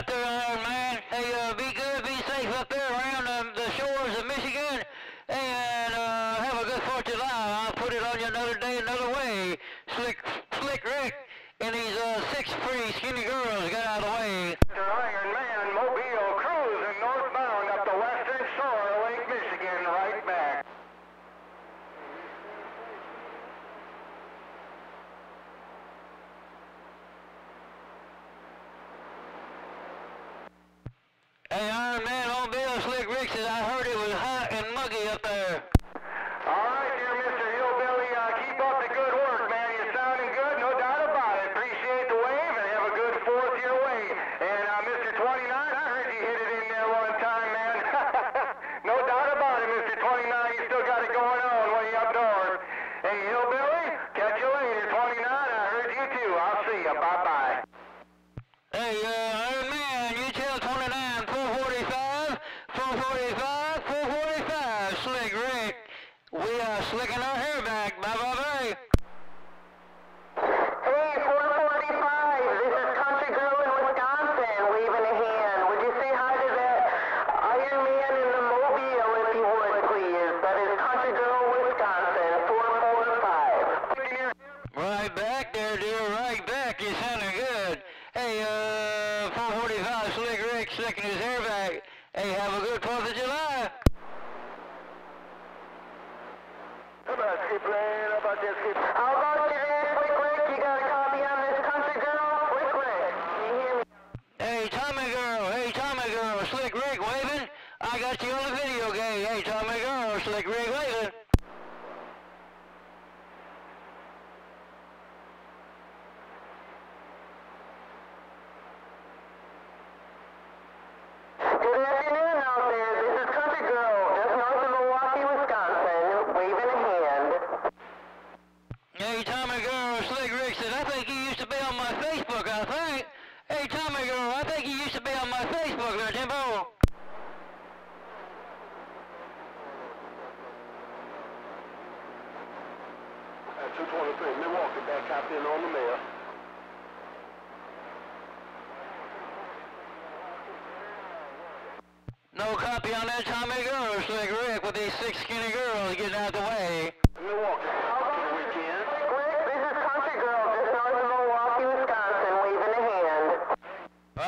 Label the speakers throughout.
Speaker 1: out there, Iron Man. Hey, uh, be good, be safe up there around um, the shores of Michigan, and uh, have a good Fourth of July. I'll put it on you another day, another way. Slick, Slick Rick and these uh, six pretty skinny girls got out of the way.
Speaker 2: Mr. Iron Man Mobile cruising northbound up the western shore of Lake Michigan, right back.
Speaker 1: Hey, Iron Man, on Bill Slick Rick says I heard it was hot and muggy slicking our hair back. Bye bye bye.
Speaker 3: Hey, 445, this is Country Girl in Wisconsin, waving a hand. Would you say hi to that Iron Man in the Mobile, if you would, please? That is Country Girl, Wisconsin, 445.
Speaker 1: Right back there, dear. Right back. You sounding good. Hey, uh, 445, Slick Rick slicking his hair back. Hey, have a good 4th of July.
Speaker 2: How about this skip?
Speaker 3: How about you there, Quick Rick? You got a copy on this Country Girl? Quick Rick, can you hear me?
Speaker 1: Hey, Tommy Girl. Hey, Tommy Girl. Slick Rick waving. I got you on the video game. Hey, Tommy Girl. Slick Rick waving.
Speaker 3: Good afternoon out there. This is Country Girl, just north of Milwaukee, Wisconsin, waving a hand.
Speaker 1: Hey, Tommy Girl. Slick Rick said, I think you used to be on my Facebook, I think. Hey, Tommy Girl. I think you used to be on my Facebook there.
Speaker 2: At 223, Milwaukee, back copy in on the mail.
Speaker 1: No copy on that Tommy Girl, Slick Rick, with these six skinny girls getting out the way.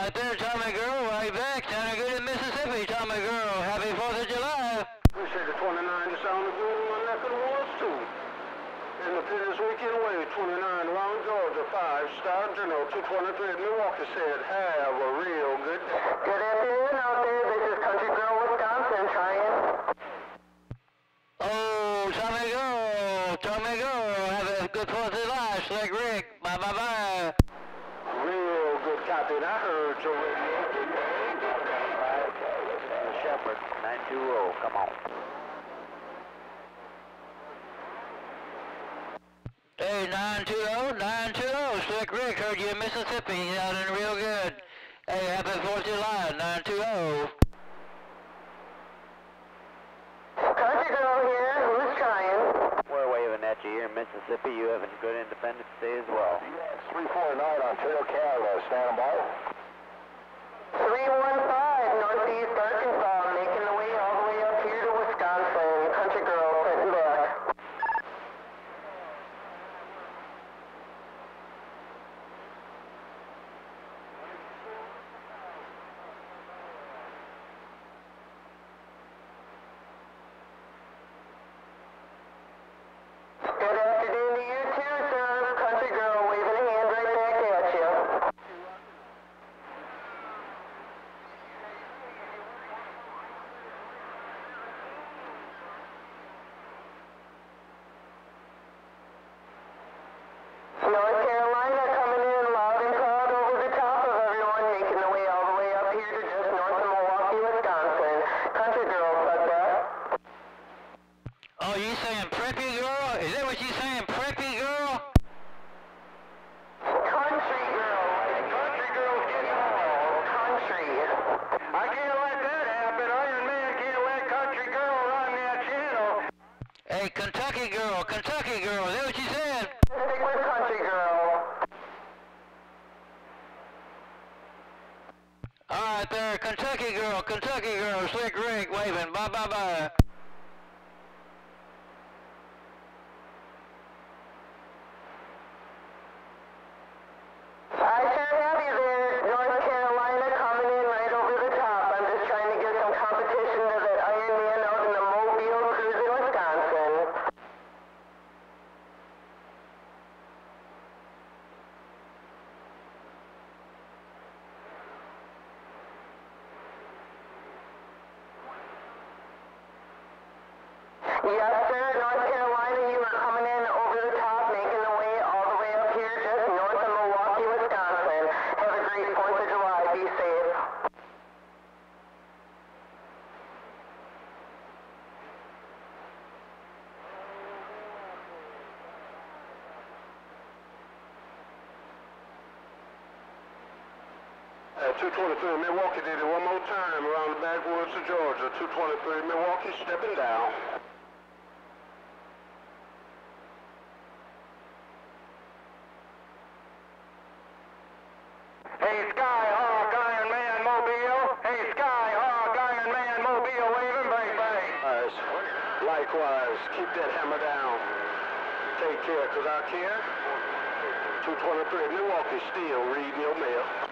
Speaker 1: Right there, Tommy Girl, right back. Sounding good in Mississippi, Tommy Girl. Happy 4th of July.
Speaker 2: Appreciate the 29. You sounded good in my neck of the woods, too. Independence Weekend Way, 29, Round Georgia, 5, Star General, 223, Milwaukee said, have a real good day.
Speaker 3: Good afternoon out there. This is Country Girl, Wisconsin, trying.
Speaker 1: Oh, Tommy Girl, Tommy Girl. Have a good 4th of July, Slick Rick. Bye, bye, bye.
Speaker 2: Copy. Heard radio.
Speaker 4: Shepherd, 920, come on.
Speaker 1: Hey, 920, 920. Slick Rick heard you in Mississippi. Out in real good. Hey, happy 4th of July, 920.
Speaker 3: Country Girl here. Who's trying?
Speaker 4: We're waving at you here in Mississippi. You having a good Independence Day as well.
Speaker 2: 349 on Trail Canada, stand by.
Speaker 3: 315 Northeast Arkansas, Kentucky girl, Kentucky girl,
Speaker 1: is that what you said?
Speaker 3: Country girl.
Speaker 2: All right
Speaker 1: there, Kentucky girl, Kentucky girl, Slick Rick waving, bye bye bye.
Speaker 3: Yes, sir, North Carolina, you are coming in over the top, making the way all the way up here, just north of Milwaukee, Wisconsin. Have a great 4th of July. Be safe.
Speaker 2: Uh, 223 Milwaukee did it one more time around the backwoods of Georgia. 223 Milwaukee stepping down. Likewise, keep that hammer down. Take care, 'cause I care. 223 Milwaukee still reading your mail.